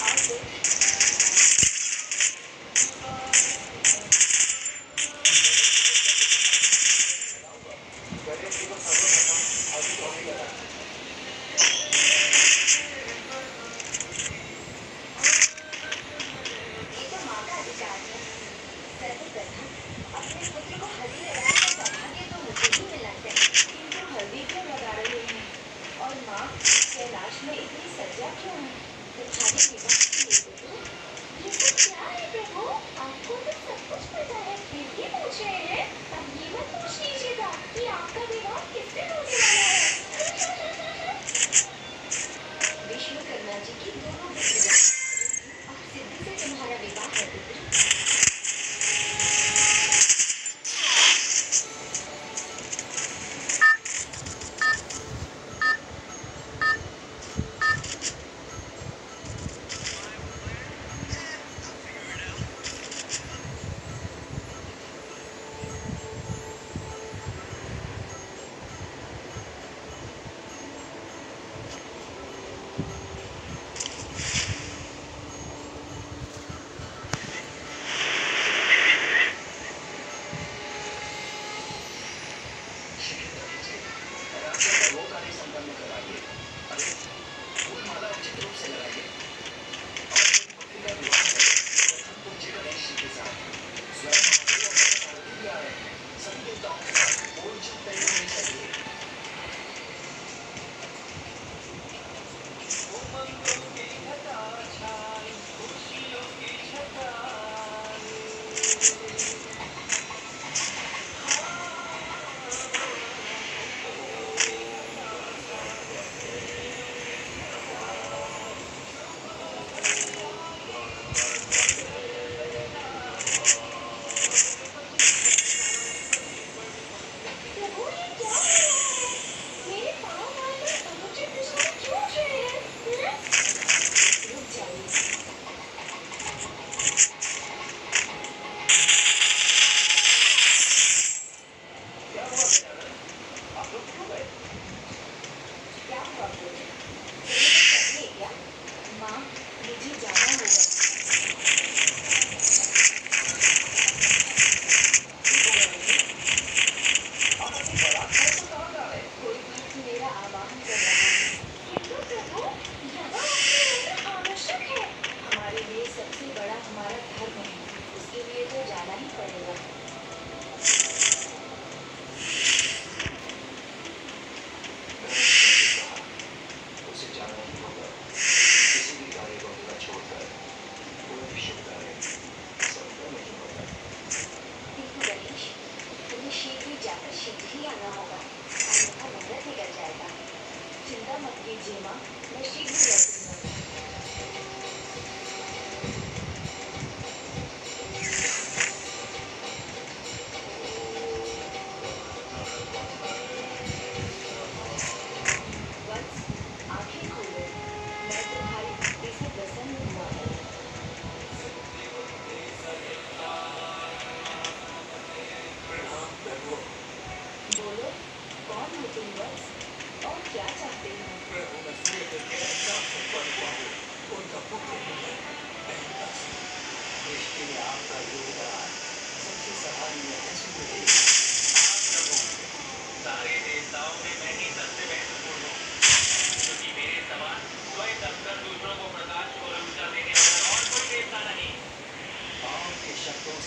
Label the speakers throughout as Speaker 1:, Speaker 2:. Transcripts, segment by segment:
Speaker 1: Ah,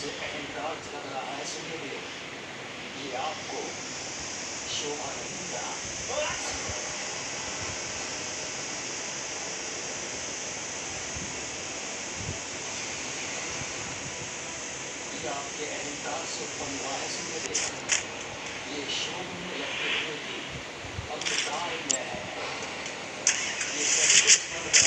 Speaker 1: से
Speaker 2: एहलकार लग रहा है
Speaker 1: सुनिए ये आपको
Speaker 2: शोभा नहीं रहा आपके अहंकार से उत्पन्न हुआ है ये शोभ में लगते हुए अंधकार में है। ये कुछ